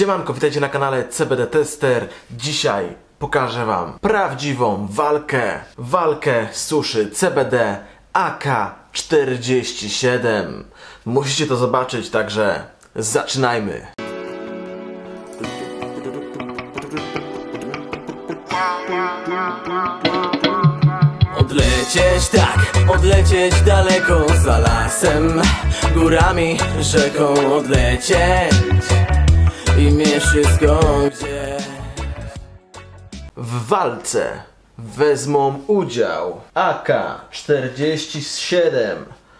Siemanko, witajcie na kanale CBD Tester. Dzisiaj pokażę Wam prawdziwą walkę. Walkę suszy CBD AK-47. Musicie to zobaczyć, także zaczynajmy. Odlecieć tak, odlecieć daleko za lasem, górami, rzeką odlecieć i wszystko gdzieś. W walce wezmą udział AK-47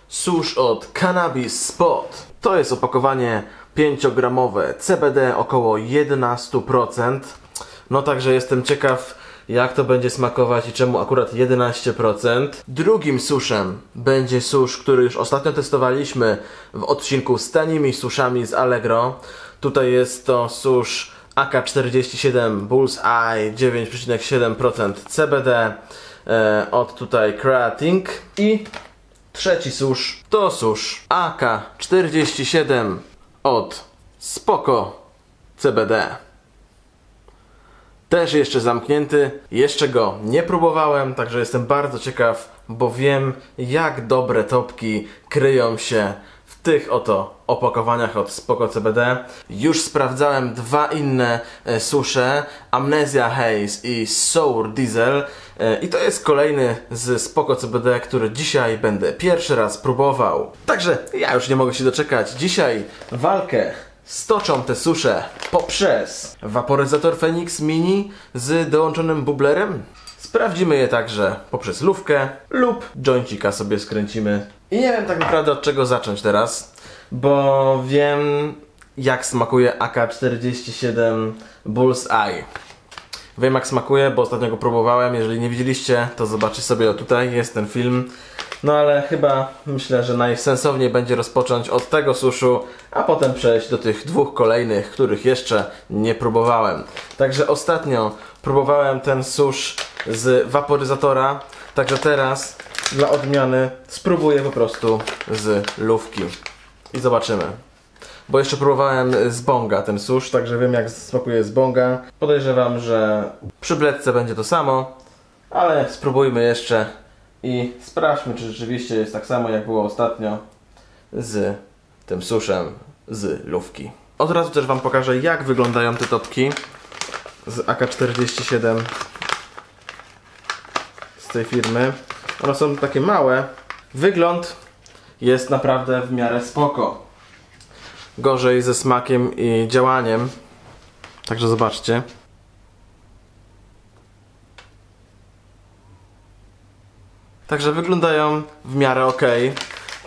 Susz od Cannabis Spot. To jest opakowanie 5-gramowe, CBD około 11%. No także jestem ciekaw jak to będzie smakować i czemu akurat 11%. Drugim suszem będzie susz, który już ostatnio testowaliśmy w odcinku z tanimi suszami z Allegro. Tutaj jest to susz AK-47 Bullseye 9,7% CBD e, od tutaj Creating i trzeci susz to susz AK-47 od Spoko CBD. Też jeszcze zamknięty, jeszcze go nie próbowałem, także jestem bardzo ciekaw, bo wiem jak dobre topki kryją się w tych oto opakowaniach od Spoko CBD. Już sprawdzałem dwa inne e, susze, Amnesia Haze i Sour Diesel e, i to jest kolejny z Spoko CBD, który dzisiaj będę pierwszy raz próbował. Także ja już nie mogę się doczekać. Dzisiaj walkę stoczą te susze poprzez waporyzator Phoenix Mini z dołączonym bublerem. Sprawdzimy je także poprzez lufkę lub jointika sobie skręcimy. I nie wiem tak naprawdę od czego zacząć teraz, bo wiem jak smakuje AK-47 Bullseye. Wiem jak smakuje, bo ostatnio go próbowałem. Jeżeli nie widzieliście, to zobaczcie sobie o tutaj, jest ten film. No ale chyba myślę, że najsensowniej będzie rozpocząć od tego suszu, a potem przejść do tych dwóch kolejnych, których jeszcze nie próbowałem. Także ostatnio próbowałem ten susz z waporyzatora, także teraz dla odmiany spróbuję po prostu z lufki. I zobaczymy. Bo jeszcze próbowałem z bonga ten susz, także wiem jak smakuje z bonga. Podejrzewam, że przy bledce będzie to samo, ale spróbujmy jeszcze i sprawdźmy, czy rzeczywiście jest tak samo jak było ostatnio z tym suszem z lufki. Od razu też Wam pokażę jak wyglądają te topki z AK-47 z tej firmy. One są takie małe. Wygląd jest naprawdę w miarę spoko. Gorzej ze smakiem i działaniem. Także zobaczcie. Także wyglądają w miarę ok.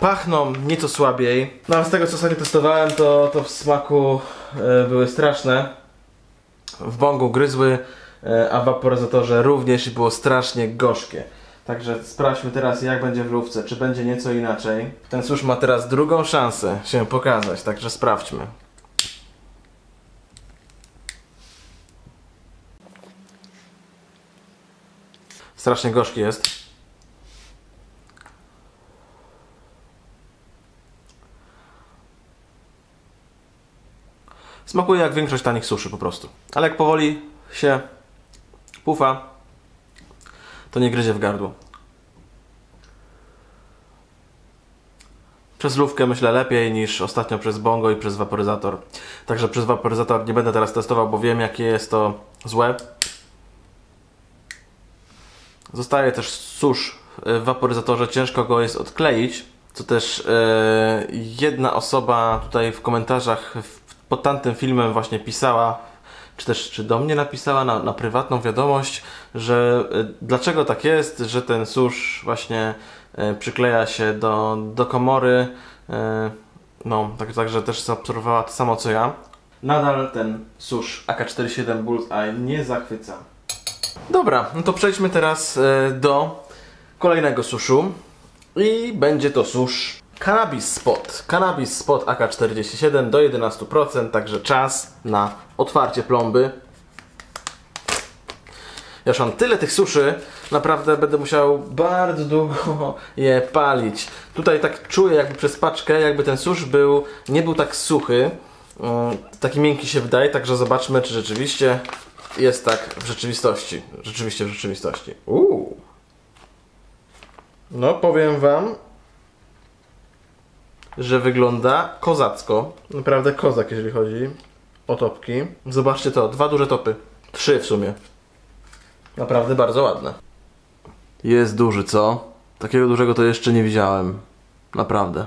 Pachną nieco słabiej. No ale z tego co sobie testowałem, to, to w smaku e, były straszne. W bągu gryzły, e, a w waporyzatorze również było strasznie gorzkie. Także sprawdźmy teraz jak będzie w lufce, czy będzie nieco inaczej. Ten susz ma teraz drugą szansę się pokazać, także sprawdźmy. Strasznie gorzki jest. Smakuje jak większość tanich suszy po prostu. Ale jak powoli się pufa, to nie gryzie w gardło. Przez lówkę myślę lepiej niż ostatnio przez bongo i przez waporyzator. Także przez waporyzator nie będę teraz testował, bo wiem jakie jest to złe. Zostaje też susz w waporyzatorze, ciężko go jest odkleić. Co też yy, jedna osoba tutaj w komentarzach pod tamtym filmem właśnie pisała, czy też czy do mnie napisała na, na prywatną wiadomość, że y, dlaczego tak jest, że ten susz właśnie y, przykleja się do, do komory. Y, no, tak, także też zaobserwowała to samo co ja. Nadal ten susz AK-47 Bullseye nie zachwyca. Dobra, no to przejdźmy teraz do kolejnego suszu. I będzie to susz Cannabis Spot. Cannabis Spot AK-47 do 11%, także czas na otwarcie plomby. Ja już mam tyle tych suszy, naprawdę będę musiał bardzo długo je palić. Tutaj tak czuję jakby przez paczkę, jakby ten susz był, nie był tak suchy, mm, taki miękki się wydaje, także zobaczmy, czy rzeczywiście jest tak w rzeczywistości. Rzeczywiście w rzeczywistości. Uuu. No, powiem wam, że wygląda kozacko. Naprawdę kozak, jeżeli chodzi o topki. Zobaczcie to, dwa duże topy. Trzy w sumie. Naprawdę bardzo ładne. Jest duży, co? Takiego dużego to jeszcze nie widziałem. Naprawdę.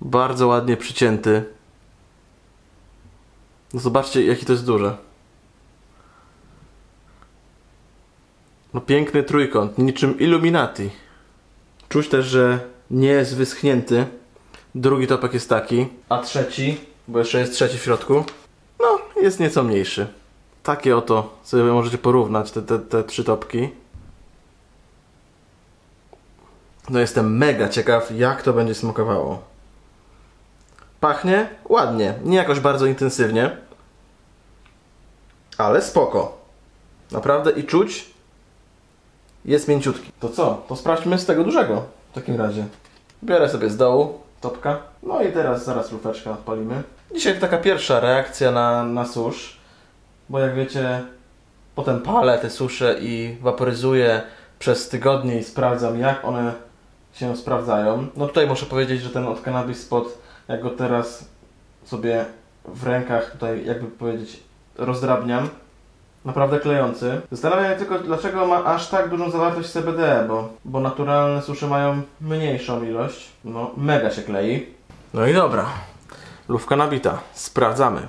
Bardzo ładnie przycięty. No zobaczcie, jaki to jest duże. No piękny trójkąt, niczym Illuminati. Czuć też, że nie jest wyschnięty. Drugi topek jest taki, a trzeci, bo jeszcze jest trzeci w środku, no jest nieco mniejszy. Takie oto sobie możecie porównać te, te, te trzy topki. No jestem mega ciekaw, jak to będzie smakowało. Pachnie ładnie, nie jakoś bardzo intensywnie, ale spoko. Naprawdę i czuć jest mięciutki. To co? To sprawdźmy z tego dużego w takim razie. Biorę sobie z dołu topka. No i teraz zaraz lufeczkę odpalimy. Dzisiaj to taka pierwsza reakcja na, na susz, bo jak wiecie, potem palę te susze i waporyzuję przez tygodnie i sprawdzam jak one się sprawdzają. No tutaj muszę powiedzieć, że ten od Cannabis Spot, jak go teraz sobie w rękach tutaj jakby powiedzieć rozdrabniam, naprawdę klejący. Zastanawiam się tylko, dlaczego ma aż tak dużą zawartość CBD, bo, bo naturalne susze mają mniejszą ilość. No, mega się klei. No i dobra. Lówka nabita. Sprawdzamy.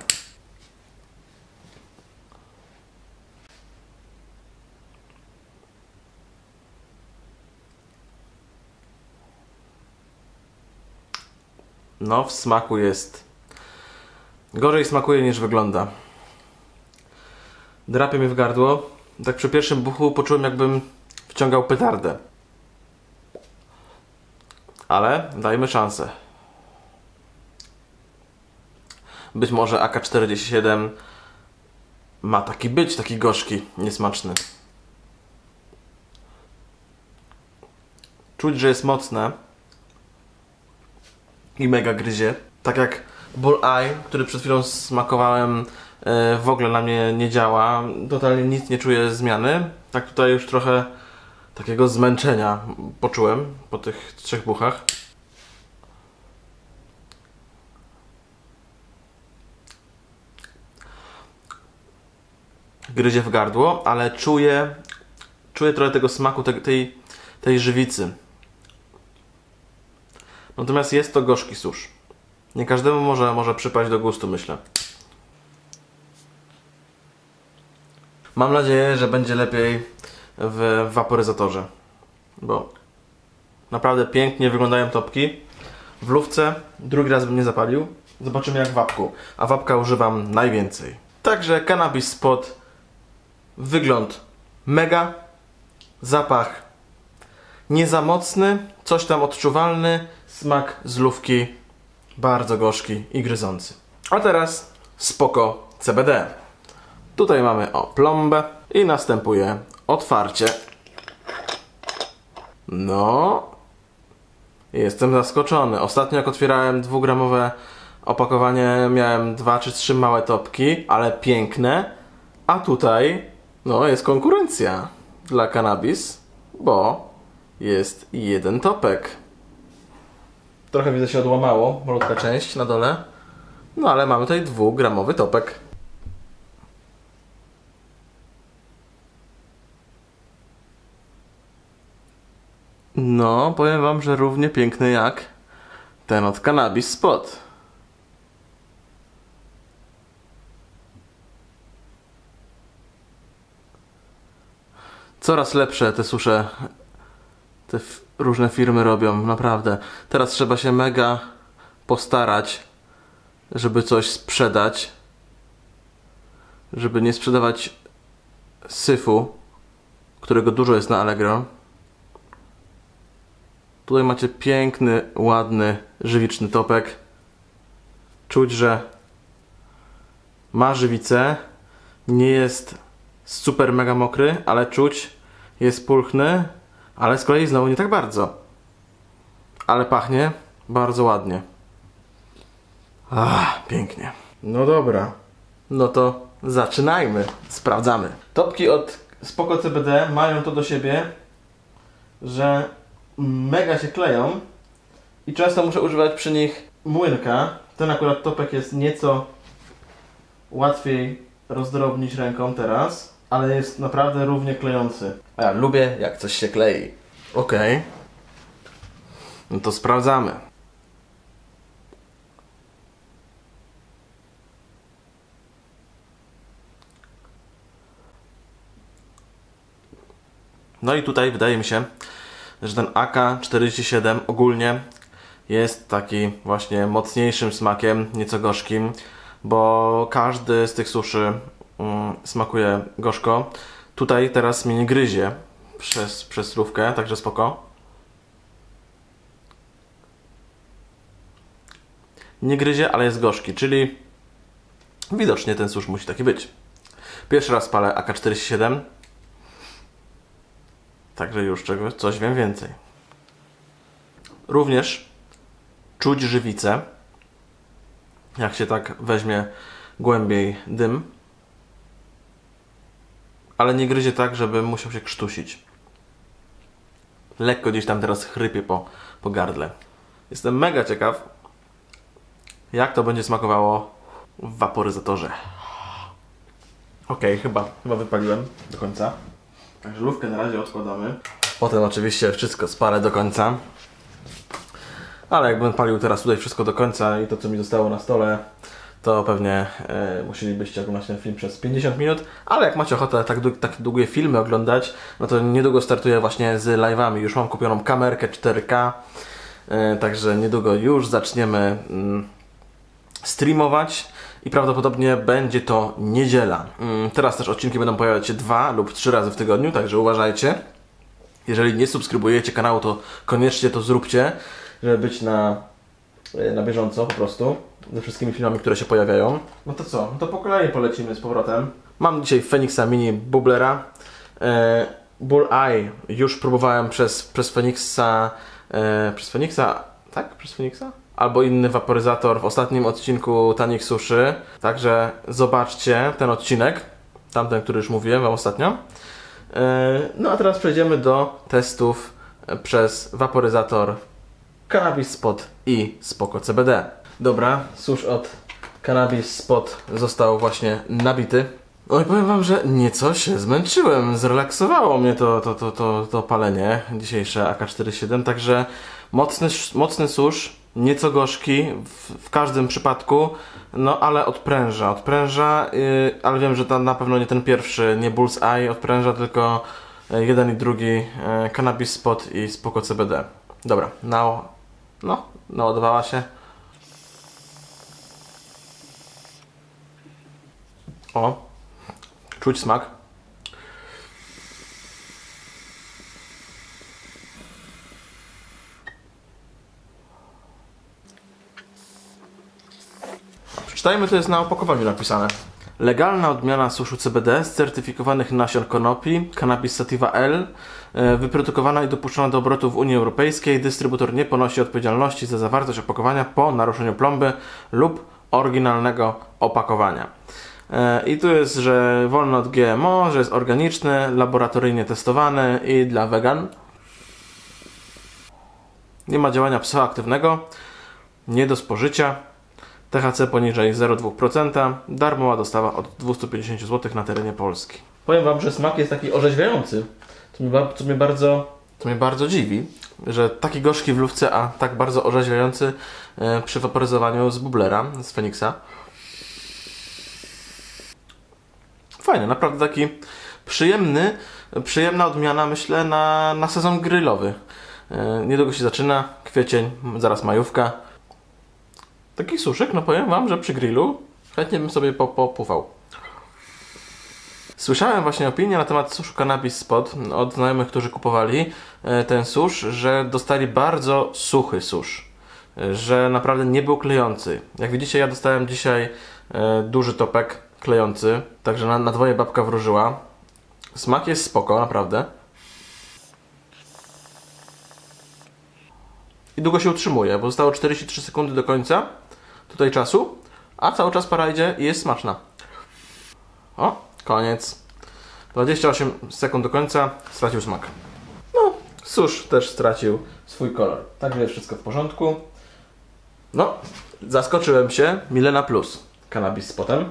No, w smaku jest. Gorzej smakuje niż wygląda. Drapie mnie w gardło. Tak przy pierwszym buchu poczułem, jakbym wciągał petardę. Ale dajmy szansę. Być może AK-47 ma taki być, taki gorzki, niesmaczny. Czuć, że jest mocne i mega gryzie. Tak jak Bull Eye, który przed chwilą smakowałem, w ogóle na mnie nie działa. Totalnie nic nie czuję zmiany. Tak tutaj już trochę takiego zmęczenia poczułem po tych trzech buchach. Gryzie w gardło, ale czuję, czuję trochę tego smaku, tej, tej, tej żywicy. Natomiast jest to gorzki susz. Nie każdemu może, może przypaść do gustu, myślę. Mam nadzieję, że będzie lepiej w waporyzatorze. Bo naprawdę pięknie wyglądają topki. W lówce drugi raz bym nie zapalił. Zobaczymy jak w wapku. A wapka używam najwięcej. Także Cannabis Spot. Wygląd mega. Zapach nie za mocny. Coś tam odczuwalny. Smak z lówki bardzo gorzki i gryzący. A teraz spoko CBD. Tutaj mamy o plombę i następuje otwarcie. No, jestem zaskoczony. Ostatnio jak otwierałem dwugramowe opakowanie miałem dwa czy trzy małe topki, ale piękne. A tutaj, no, jest konkurencja dla cannabis, bo jest jeden topek. Trochę widzę się odłamało, malutka część na dole. No ale mamy tutaj dwugramowy topek. No, powiem wam, że równie piękny jak ten od Cannabis Spot. Coraz lepsze te susze te różne firmy robią, naprawdę. Teraz trzeba się mega postarać, żeby coś sprzedać, żeby nie sprzedawać syfu, którego dużo jest na Allegro. Tutaj macie piękny, ładny, żywiczny topek. Czuć, że ma żywicę, nie jest super mega mokry, ale czuć, jest pulchny, ale z kolei znowu nie tak bardzo. Ale pachnie bardzo ładnie. Ach, pięknie. No dobra. No to zaczynajmy. Sprawdzamy. Topki od Spoko CBD mają to do siebie, że mega się kleją i często muszę używać przy nich młynka. Ten akurat topek jest nieco łatwiej rozdrobnić ręką teraz, ale jest naprawdę równie klejący. A ja lubię jak coś się klei. Okej. No to sprawdzamy. No i tutaj wydaje mi się, że ten AK-47 ogólnie jest taki właśnie mocniejszym smakiem, nieco gorzkim, bo każdy z tych suszy mm, smakuje gorzko. Tutaj teraz mnie nie gryzie przez, przez słówkę, także spoko. Nie gryzie, ale jest gorzki, czyli widocznie ten susz musi taki być. Pierwszy raz palę AK-47, Także już czegoś, coś wiem więcej. Również czuć żywicę, jak się tak weźmie głębiej dym, ale nie gryzie tak, żeby musiał się krztusić. Lekko gdzieś tam teraz chrypie po, po gardle. Jestem mega ciekaw, jak to będzie smakowało w waporyzatorze. Ok, chyba, chyba wypaliłem do końca. Także lówkę na razie odkładamy. Potem oczywiście wszystko spalę do końca. Ale jakbym palił teraz tutaj wszystko do końca i to co mi zostało na stole, to pewnie e, musielibyście oglądać ten film przez 50 minut, ale jak macie ochotę tak, tak długie filmy oglądać, no to niedługo startuję właśnie z live'ami. Już mam kupioną kamerkę 4K, e, także niedługo już zaczniemy mm, streamować i prawdopodobnie będzie to niedziela. Mm, teraz też odcinki będą pojawiać się dwa lub trzy razy w tygodniu, także uważajcie. Jeżeli nie subskrybujecie kanału, to koniecznie to zróbcie, żeby być na, e, na bieżąco po prostu ze wszystkimi filmami, które się pojawiają. No to co? No to po kolei polecimy z powrotem. Mam dzisiaj Fenixa Mini Bubblera. E, Bull Eye już próbowałem przez, przez Fenixa. E, przez Fenixa? Tak? Przez Fenixa? Albo inny waporyzator w ostatnim odcinku Tanich Suszy. Także zobaczcie ten odcinek, tamten, który już mówiłem Wam ostatnio. E, no a teraz przejdziemy do testów przez waporyzator Cannabis Spot i Spoko CBD. Dobra, susz od Cannabis Spot został właśnie nabity. Oj, powiem Wam, że nieco się zmęczyłem. Zrelaksowało mnie to, to, to, to, to palenie dzisiejsze AK-47, także mocny, mocny susz nieco gorzki w, w, każdym przypadku, no ale odpręża, odpręża, yy, ale wiem, że to na pewno nie ten pierwszy, nie Bullseye odpręża, tylko y, jeden i drugi yy, Cannabis Spot i Spoko CBD. Dobra, no, no, naładowała się. O, czuć smak. Czytajmy, to jest na opakowaniu napisane. Legalna odmiana suszu CBD z certyfikowanych nasion konopi, Cannabis Sativa L, e, wyprodukowana i dopuszczona do obrotu w Unii Europejskiej. Dystrybutor nie ponosi odpowiedzialności za zawartość opakowania po naruszeniu plomby lub oryginalnego opakowania. E, I tu jest, że wolny od GMO, że jest organiczny, laboratoryjnie testowany i dla wegan. Nie ma działania psychoaktywnego, nie do spożycia. THC poniżej 0,2%, darmowa dostawa od 250 zł na terenie Polski. Powiem Wam, że smak jest taki orzeźwiający, co mnie, co mnie, bardzo, co mnie bardzo dziwi, że taki gorzki w lówce, a tak bardzo orzeźwiający e, przy waporyzowaniu z bublera, z Feniksa. Fajny, naprawdę taki przyjemny, przyjemna odmiana, myślę, na, na sezon grillowy. E, niedługo się zaczyna, kwiecień, zaraz majówka. Taki suszek, no powiem Wam, że przy grillu chętnie bym sobie popływał. Słyszałem właśnie opinię na temat suszu Cannabis Spot od znajomych, którzy kupowali e, ten susz, że dostali bardzo suchy susz. E, że naprawdę nie był klejący. Jak widzicie, ja dostałem dzisiaj e, duży topek klejący, także na, na dwoje babka wróżyła. Smak jest spoko, naprawdę. I długo się utrzymuje, bo zostało 43 sekundy do końca tutaj czasu, a cały czas para idzie i jest smaczna. O, koniec. 28 sekund do końca, stracił smak. No, susz też stracił swój kolor. Także wszystko w porządku. No, zaskoczyłem się. Milena Plus. Cannabis z potem.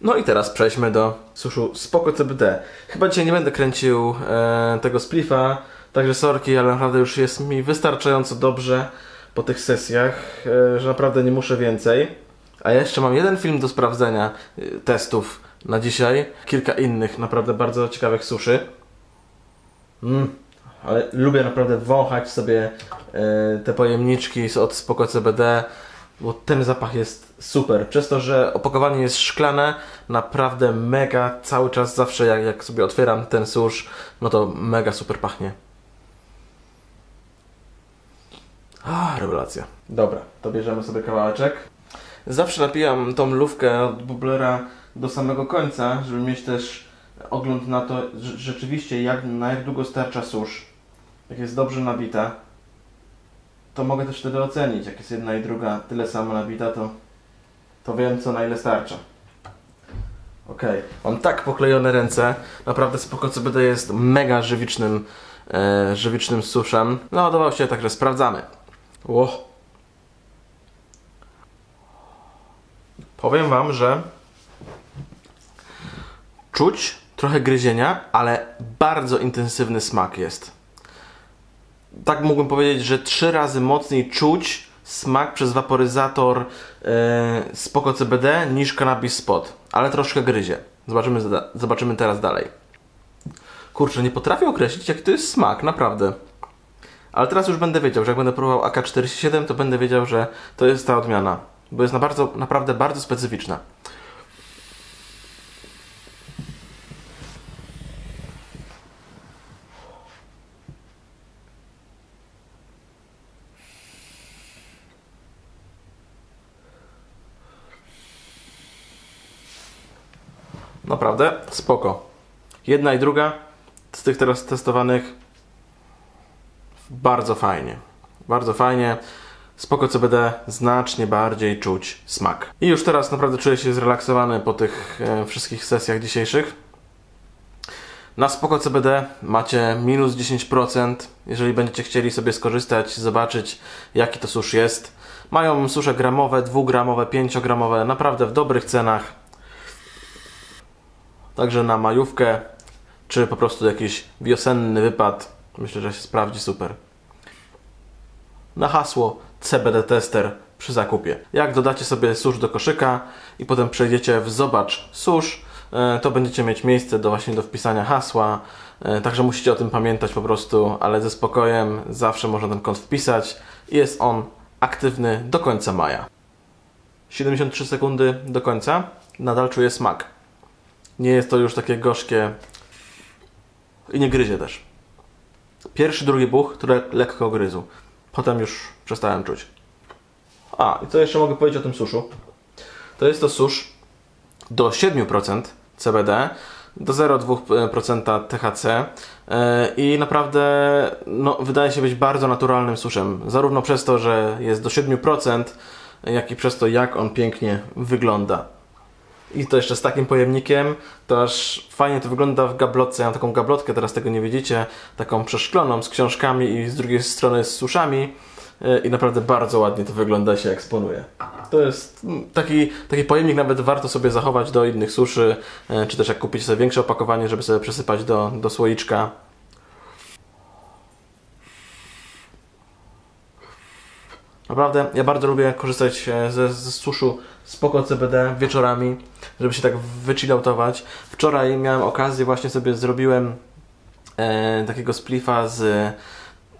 No i teraz przejdźmy do suszu Spoko CBD. Chyba dzisiaj nie będę kręcił e, tego splifa, także sorki, ale naprawdę już jest mi wystarczająco dobrze po tych sesjach, e, że naprawdę nie muszę więcej. A ja jeszcze mam jeden film do sprawdzenia e, testów na dzisiaj. Kilka innych naprawdę bardzo ciekawych suszy. Mm, ale lubię naprawdę wąchać sobie e, te pojemniczki od Spoko CBD, bo ten zapach jest super. Przez to, że opakowanie jest szklane, naprawdę mega cały czas, zawsze jak, jak sobie otwieram ten susz, no to mega super pachnie. A, rewelacja. Dobra, to bierzemy sobie kawałeczek. Zawsze napijam tą lówkę od bublera do samego końca, żeby mieć też ogląd na to rzeczywiście jak, na jak długo starcza susz. Jak jest dobrze nabita, to mogę też wtedy ocenić, jak jest jedna i druga tyle samo nabita, to, to wiem co na ile starcza. Okej, mam tak poklejone ręce, naprawdę spoko CBD jest mega żywicznym, e, żywicznym suszem. Naładował się, także sprawdzamy. Ło. Powiem Wam, że czuć trochę gryzienia, ale bardzo intensywny smak jest. Tak mógłbym powiedzieć, że trzy razy mocniej czuć smak przez waporyzator e, spoko CBD niż cannabis spot, ale troszkę gryzie. Zobaczymy, zobaczymy teraz dalej. Kurczę, nie potrafię określić jaki to jest smak, naprawdę. Ale teraz już będę wiedział, że jak będę próbował AK-47, to będę wiedział, że to jest ta odmiana. Bo jest na bardzo, naprawdę bardzo specyficzna. Naprawdę spoko. Jedna i druga z tych teraz testowanych bardzo fajnie. Bardzo fajnie. Spoko CBD znacznie bardziej czuć smak. I już teraz naprawdę czuję się zrelaksowany po tych e, wszystkich sesjach dzisiejszych. Na Spoko CBD macie minus 10%, jeżeli będziecie chcieli sobie skorzystać, zobaczyć jaki to susz jest. Mają susze gramowe, dwugramowe, pięciogramowe, naprawdę w dobrych cenach. Także na majówkę, czy po prostu jakiś wiosenny wypad, myślę, że się sprawdzi super. Na hasło CBD Tester przy zakupie. Jak dodacie sobie susz do koszyka i potem przejdziecie w Zobacz Susz, e, to będziecie mieć miejsce do właśnie do wpisania hasła. E, Także musicie o tym pamiętać po prostu, ale ze spokojem zawsze można ten kod wpisać jest on aktywny do końca maja. 73 sekundy do końca. Nadal czuję smak. Nie jest to już takie gorzkie i nie gryzie też. Pierwszy, drugi buch, które lekko gryzł. Potem już przestałem czuć. A, i co jeszcze mogę powiedzieć o tym suszu? To jest to susz do 7% CBD, do 0,2% THC e, i naprawdę no, wydaje się być bardzo naturalnym suszem. Zarówno przez to, że jest do 7%, jak i przez to, jak on pięknie wygląda. I to jeszcze z takim pojemnikiem, to aż fajnie to wygląda w gablotce. Ja mam taką gablotkę, teraz tego nie widzicie, taką przeszkloną z książkami i z drugiej strony z suszami. Yy, I naprawdę bardzo ładnie to wygląda się eksponuje. To jest mm, taki, taki pojemnik, nawet warto sobie zachować do innych suszy, yy, czy też jak kupić sobie większe opakowanie, żeby sobie przesypać do, do słoiczka. Naprawdę, ja bardzo lubię korzystać e, ze, ze suszu spoko CBD wieczorami, żeby się tak wychilloutować. Wczoraj miałem okazję, właśnie sobie zrobiłem e, takiego splifa z,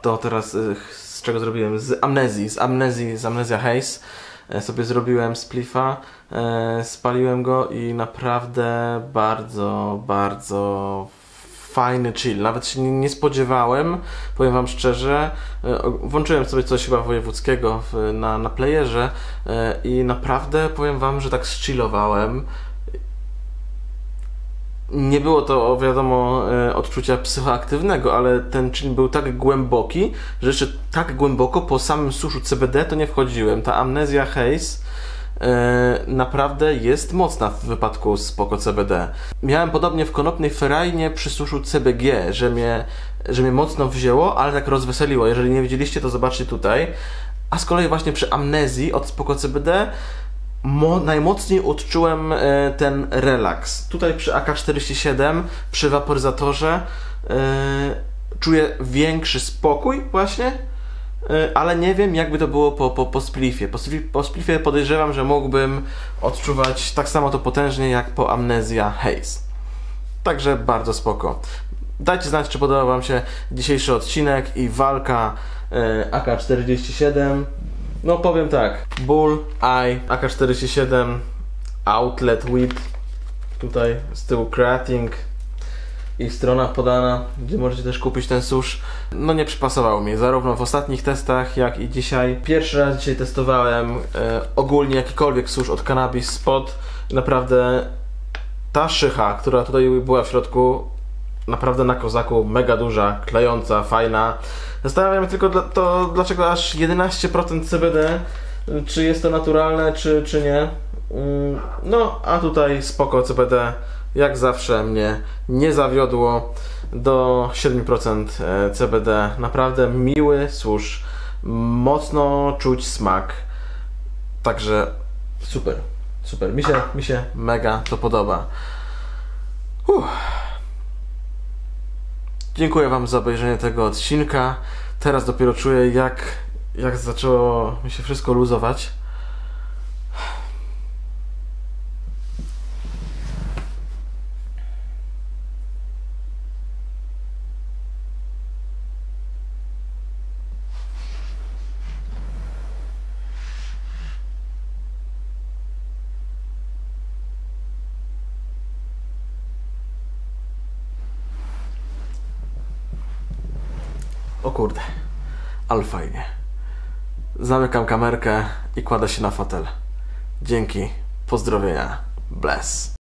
to teraz e, z czego zrobiłem? Z amnezji, z amnezji, z amnezja Haze. E, sobie zrobiłem splifa, e, spaliłem go i naprawdę bardzo, bardzo fajny chill. Nawet się nie, spodziewałem, powiem Wam szczerze. E, Włączyłem sobie coś chyba wojewódzkiego na, na playerze e, i naprawdę powiem Wam, że tak zchillowałem. nie było to, wiadomo, e, odczucia psychoaktywnego, ale ten czyn był tak głęboki, że jeszcze tak głęboko po samym suszu CBD to nie wchodziłem. Ta amnezja haze naprawdę jest mocna w wypadku spoko CBD. Miałem podobnie w konopnej ferajnie przy suszu CBG, że mnie, że mnie mocno wzięło, ale tak rozweseliło. Jeżeli nie widzieliście, to zobaczcie tutaj. A z kolei właśnie przy amnezji od spoko CBD mo, najmocniej odczułem e, ten relaks. Tutaj przy AK-47, przy waporyzatorze e, czuję większy spokój właśnie, e, ale nie wiem jakby to było po, po, po splifie. Po, po splifie podejrzewam, że mógłbym odczuwać tak samo to potężnie jak po amnezja haze. Także bardzo spoko. Dajcie znać, czy podobał Wam się dzisiejszy odcinek i walka e, AK-47. No powiem tak, Bull, Eye, AK-47, Outlet Whip, tutaj z tyłu Creating i strona podana, gdzie możecie też kupić ten susz. No nie przypasował mi, zarówno w ostatnich testach, jak i dzisiaj. Pierwszy raz dzisiaj testowałem e, ogólnie jakikolwiek susz od Cannabis Spot. Naprawdę ta szycha, która tutaj była w środku, naprawdę na kozaku mega duża, klejąca, fajna. Zastanawiam się tylko, dla, to, dlaczego aż 11% CBD, czy jest to naturalne, czy, czy nie. Mm, No, a tutaj spoko CBD, jak zawsze mnie nie zawiodło do 7% e, CBD. Naprawdę miły susz, mocno czuć smak. Także super, super. Mi się, mi się mega to podoba. Uff. Dziękuję Wam za obejrzenie tego odcinka. Teraz dopiero czuję, jak, jak zaczęło mi się wszystko luzować. O kurde, ale fajnie. Zamykam kamerkę i kładę się na fotel. Dzięki, pozdrowienia, bless.